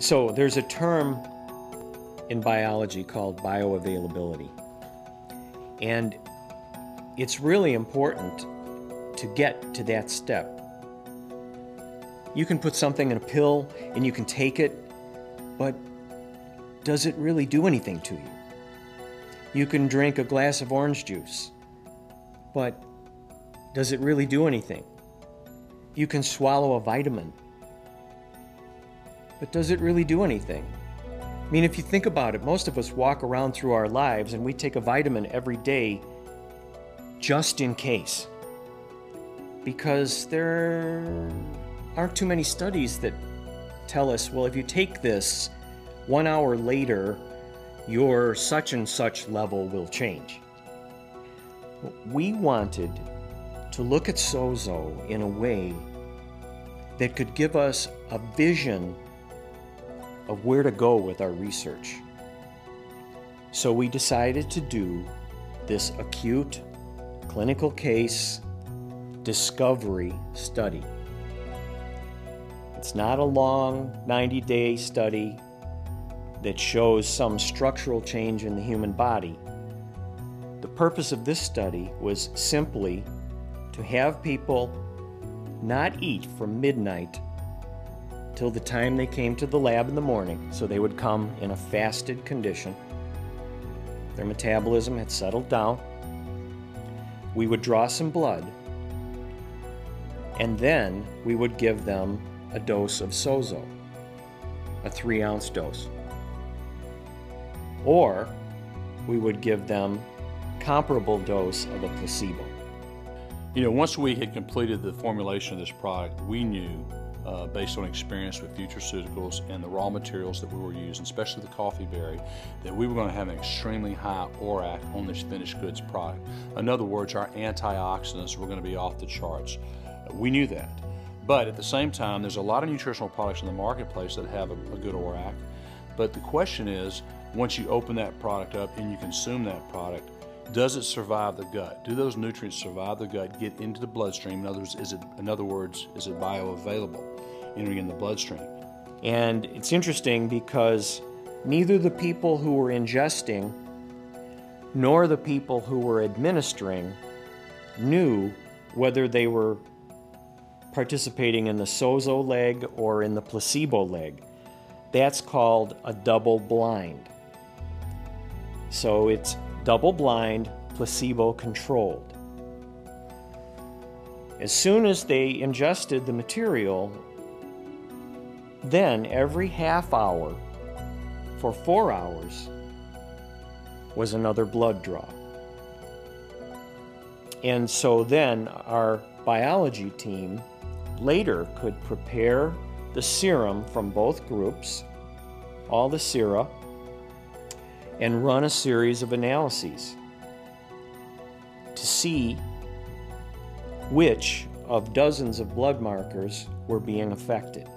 So there's a term in biology called bioavailability. And it's really important to get to that step. You can put something in a pill and you can take it, but does it really do anything to you? You can drink a glass of orange juice, but does it really do anything? You can swallow a vitamin, but does it really do anything? I mean, if you think about it, most of us walk around through our lives and we take a vitamin every day just in case. Because there aren't too many studies that tell us, well, if you take this one hour later, your such and such level will change. We wanted to look at Sozo in a way that could give us a vision of where to go with our research. So we decided to do this acute clinical case discovery study. It's not a long 90 day study that shows some structural change in the human body. The purpose of this study was simply to have people not eat from midnight till the time they came to the lab in the morning, so they would come in a fasted condition. Their metabolism had settled down. We would draw some blood, and then we would give them a dose of Sozo, a three ounce dose. Or we would give them comparable dose of a placebo. You know, once we had completed the formulation of this product, we knew uh, based on experience with Futureceuticals and the raw materials that we were using, especially the coffee berry, that we were going to have an extremely high ORAC on this finished goods product. In other words, our antioxidants were going to be off the charts. We knew that. But at the same time, there's a lot of nutritional products in the marketplace that have a, a good ORAC. But the question is, once you open that product up and you consume that product, does it survive the gut? Do those nutrients survive the gut, get into the bloodstream? In other words, is it, in other words, is it bioavailable entering in the bloodstream? And it's interesting because neither the people who were ingesting nor the people who were administering knew whether they were participating in the sozo leg or in the placebo leg. That's called a double blind. So it's double blind, placebo controlled. As soon as they ingested the material, then every half hour for four hours was another blood draw. And so then our biology team later could prepare the serum from both groups, all the sera, and run a series of analyses to see which of dozens of blood markers were being affected.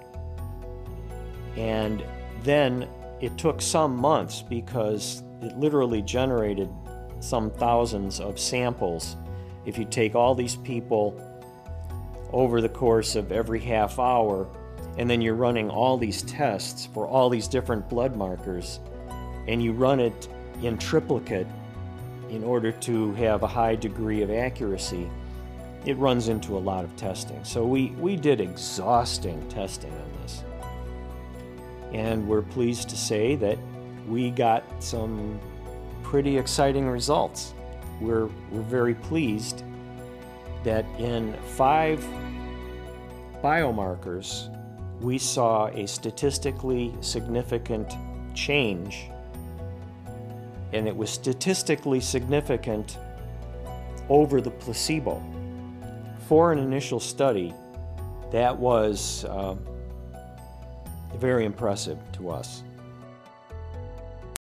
And then it took some months because it literally generated some thousands of samples. If you take all these people over the course of every half hour, and then you're running all these tests for all these different blood markers, and you run it in triplicate in order to have a high degree of accuracy, it runs into a lot of testing. So we, we did exhausting testing on this. And we're pleased to say that we got some pretty exciting results. We're, we're very pleased that in five biomarkers, we saw a statistically significant change and it was statistically significant over the placebo. For an initial study, that was uh, very impressive to us.